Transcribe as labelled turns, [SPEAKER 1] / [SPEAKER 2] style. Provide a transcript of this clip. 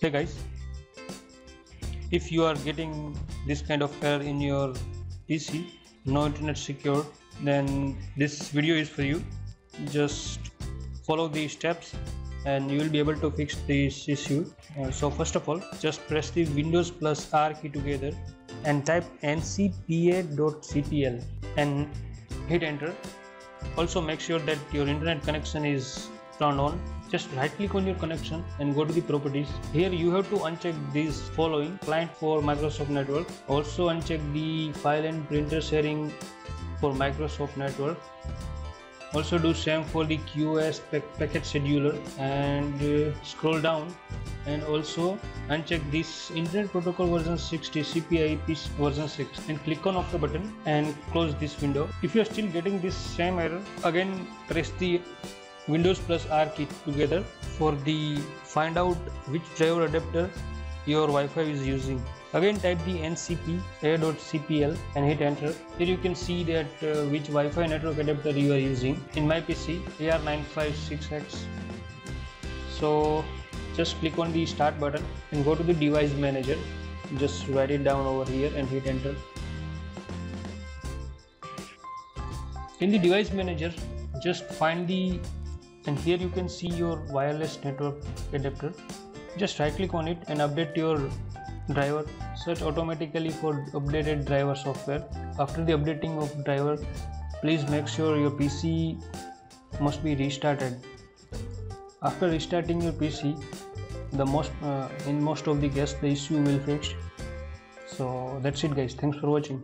[SPEAKER 1] hey guys if you are getting this kind of error in your pc no internet secure then this video is for you. Just follow these steps and you will be able to fix this issue. Uh, so first of all just press the windows plus r key together and type ncpa.cpl and hit enter. Also make sure that your internet connection is turned on just right click on your connection and go to the properties. Here you have to uncheck these following. Client for microsoft network. Also uncheck the file and printer sharing for microsoft network. Also do same for the QoS packet scheduler and uh, scroll down. And also uncheck this internet protocol version 60 CPI version 6 and click on OK button and close this window. If you are still getting this same error again press the Windows plus R key together for the find out which driver adapter your Wi-Fi is using. Again type the ncp a.cpl and hit enter. Here you can see that uh, which Wi-Fi network adapter you are using. In my PC AR956X. So just click on the start button and go to the device manager. Just write it down over here and hit enter. In the device manager just find the and here you can see your wireless network adapter. Just right click on it and update your driver. Search automatically for updated driver software. After the updating of driver please make sure your pc must be restarted. After restarting your pc the most uh, in most of the cases the issue will fix so that's it guys. Thanks for watching